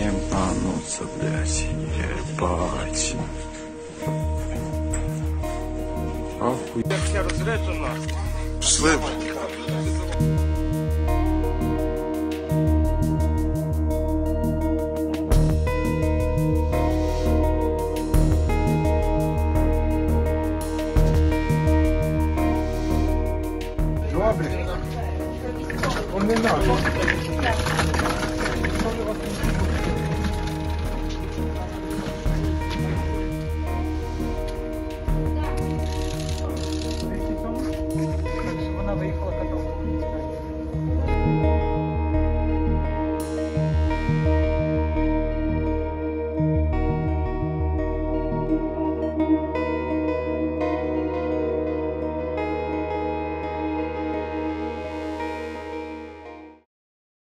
Ебануться, блядь, ебать. Охуй. Пішли. Вона виїхала